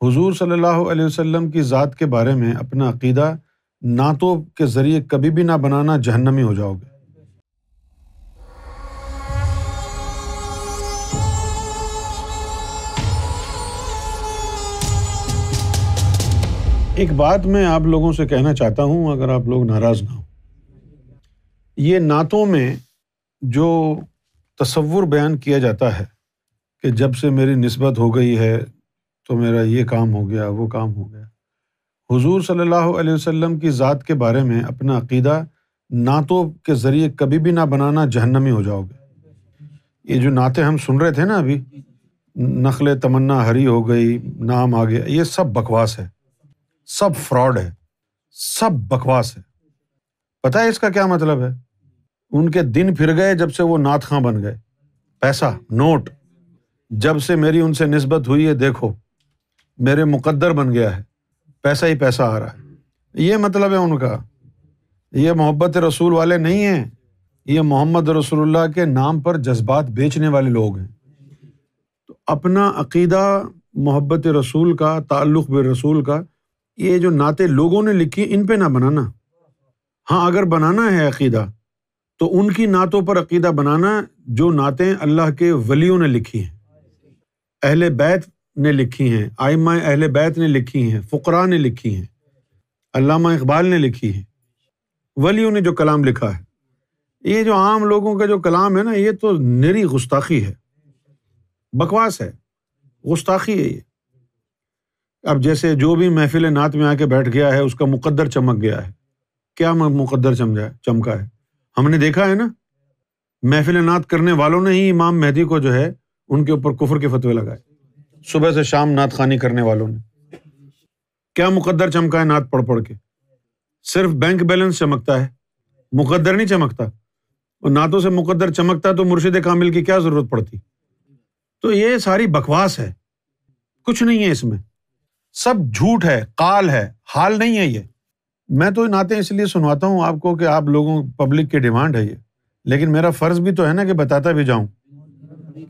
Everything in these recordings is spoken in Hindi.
हुजूर सल्लल्लाहु अलैहि वसल्लम की ज़ात के बारे में अपना अकीदा नातों के ज़रिए कभी भी ना बनाना जहन्नमी हो जाओगे। एक बात मैं आप लोगों से कहना चाहता हूँ, अगर आप लोग नाराज़ ना हो। ये नातों में जो तसव्वुर बयान किया जाता है कि जब से मेरी नस्बत हो गई है तो मेरा ये काम हो गया, वो काम हो गया। हुजूर सल्लल्लाहु अलैहि वसल्लम की ज़ात के बारे में अपना अकीदा नातों के ज़रिए कभी भी ना बनाना जहन्नमी हो जाओगे। ये जो नाते हम सुन रहे थे ना अभी, नखल तमन्ना हरी हो गई, नाम आ गया ये सब बकवास है। सब फ्रॉड है। सब बकवास है। पता है इसका क्या मतलब है? उनके दिन फिर गए जब से वो नात खां बन गए। पैसा, नोट। जब से मेरी उनसे नस्बत हुई है, देखो। मेरे मुकद्दर बन गया है, पैसा ही पैसा आ रहा है। ये मतलब है उनका, ये मोहब्बत रसूल वाले नहीं हैं, ये मोहम्मद रसूलुल्लाह के नाम पर जज्बात बेचने वाले लोग हैं। तो अपना अकीदा मोहब्बत रसूल का, ताल्लुक़ रसूल का, ये जो नाते लोगों ने लिखी, इन पे ना बनाना। हाँ अगर बनाना है अकीदा तो उनकी नातों पर अकीदा बनाना, जो नातें अल्लाह के वलियों ने लिखी हैं। अहले बैत ने लिखी हैं आयमा अहल बैत ने लिखी हैं, फ़ुकरा ने लिखी हैं, अल्लामा इकबाल ने लिखी है, वलियों ने जो कलाम लिखा है। ये जो आम लोगों का जो कलाम है ना, ये तो निरी गुस्ताखी है, बकवास है, गुस्ताखी है ये। अब जैसे जो भी महफिल नात में आके बैठ गया है, उसका मुकद्दर चमक गया है। क्या मुकद्दर चमका चमका है? हमने देखा है ना, महफिल नात करने वालों ने ही इमाम मेहदी को जो है, उनके ऊपर कुफर के फतवे लगाए। सुबह से शाम नात खानी करने वालों ने। क्या मुकद्दर चमका है नात पढ़ पढ़ के? सिर्फ़ बैंक बैलेंस चमकता है। मुकद्दर नहीं चमकता। और नातों से मुकद्दर चमकता तो मुर्शिद कामिल की क्या ज़रूरत पड़ती? तो ये सारी बकवास है। कुछ नहीं है इसमें। सब झूठ है, काल है, हाल नहीं है ये। मैं तो नाते इसलिए सुनवाता हूँ आपको कि आप लोगों पब्लिक की डिमांड है ये। लेकिन मेरा फ़र्ज़ भी तो है ना कि बताता भी जाऊँ।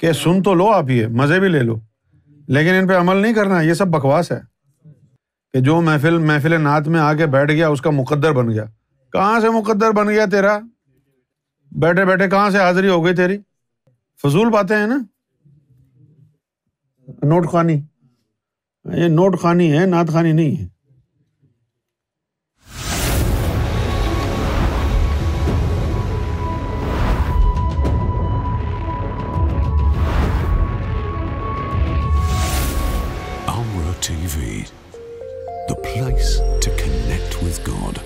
कि सुन तो लो आप ये, मज़े भी ले लो। लेकिन इन पे अमल नहीं करना, ये सब बकवास है। कि जो महफिल महफिल नात में आके बैठ गया, उसका मुकद्दर बन गया। कहाँ से मुकद्दर बन गया तेरा? बैठे बैठे कहाँ से हाजिरी हो गई तेरी? फजूल बातें हैं ना? नोट खानी ये नोट खानी है नात खानी नहीं है। TV, the place to connect with God.